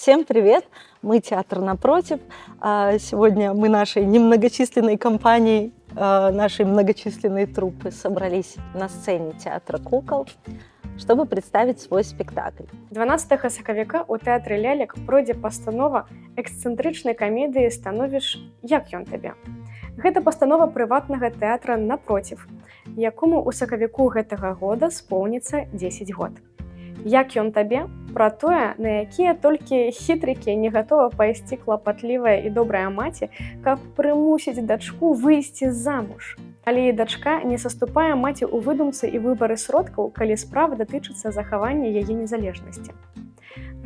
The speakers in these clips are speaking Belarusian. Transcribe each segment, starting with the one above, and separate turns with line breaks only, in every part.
Всем привет! Мы театр напротив. Сегодня мы нашей немногочисленной компанией, нашей многочисленной труппы собрались на сцене театра кукол, чтобы представить свой спектакль.
12 сакавіка у тэатры лялек пройдзе пастанова эксцэнтрычнай камедыі становіш як ён табе. Гэта пастанова прыватнага тэатра напроціў, якому у сакавіку гэтага года споўніцца 10 год. Як ён табе пра тое, на якія толькі хітрыкі не гатова пайсці клапатлівая і добрая маці, каб прымусіць дачку выйсці замуж. Але і дачка не саступае маці ў выдумцы і выбары сродкаў, калі справа датычыцца захавання яе незалежнасці.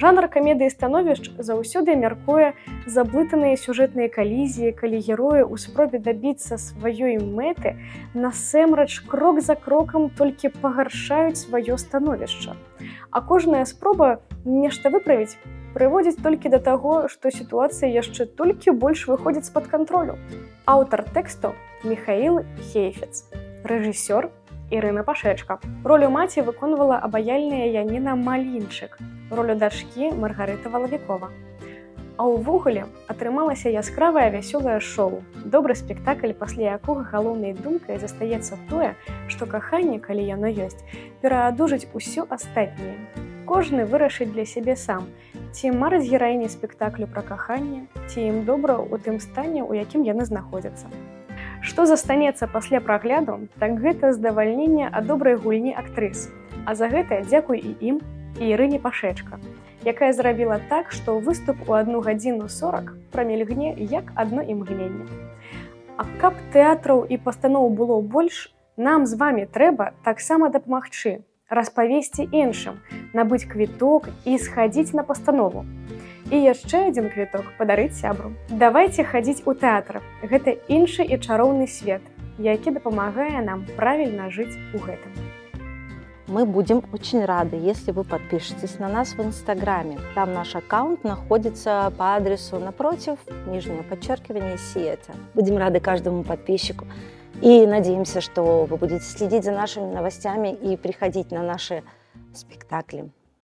Жанр камедыі становішч заўсёды мяркуе заблытаныя сюжэтныя калізіі, калі героі ў спробе дабіцца сваёй мэты насэмрач крок за крокам толькі пагаршаюць сваё становішча. А кожная спроба нешта выправіць прыводзіць толькі да таго, што сітуацыя яшчэ толькі больш выходзіць з-пад кантролю. Аўтар тэксту Михаил Хейфец, рэжысёр Ірына Пашэчка. Ролю маці выконвала абаяльная Яніна Малінчык, ролю дачкі Маргарыта Валавікова. А ўвогуле атрымалася яскравае вясёлае шоу. Добры спектакль, пасля якога галоўнай думкай застаецца тое, што каханне, калі яно ёсць, пераадужыць усё астатняе. Кожны вырашыць для сябе сам, ці марыць гераіні спектаклю пра каханне, ці ім добра ў тым стане, у якім яны знаходзяцца. Што застанецца пасля прагляду, так гэта здавальненне ад добрай гульні актрыс. А за гэта дзякуй і ім і Ірыне Пашэчка, якая зрабіла так, што выступ у одну гадзіну 40 прамельгне як адно імгненне. А каб тэатраў і пастаноў было больш, нам з вами трэба таксама дапамагчы, распавесці іншым, набыць квіток і схадзіць на пастанову і яшчэ адзін квіток падарыць сябру. Давайте хадзіць у тэатр. Гэта іншы і чароўны свет, які дапамагае нам правільна жыць у гэтым.
Мы будем очень рады, если вы подпишетесь на нас в Инстаграме. Там наш аккаунт находится по адресу напротив, нижнее подчеркивание Сиэта. Будем рады каждому подписчику. И надеемся, что вы будете следить за нашими новостями и приходить на наши спектакли.